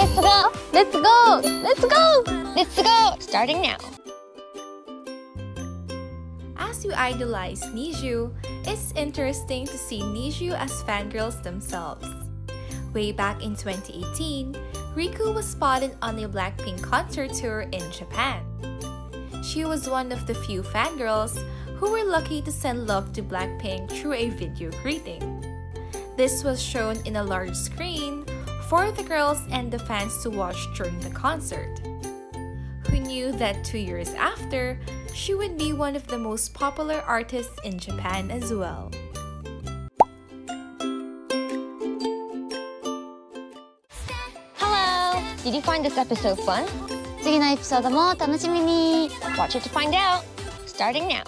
Let's go! Let's go! Let's go! Let's go! Starting now. As you idolize NiziU, it's interesting to see NiziU as fangirls themselves. Way back in 2018, Riku was spotted on a Blackpink concert tour in Japan. She was one of the few fangirls who were lucky to send love to Blackpink through a video greeting. This was shown in a large screen for the girls and the fans to watch during the concert. Who knew that two years after, she would be one of the most popular artists in Japan as well. Hello! Did you find this episode fun? 次のエピソードもお楽しみに Watch it to find out. Starting now.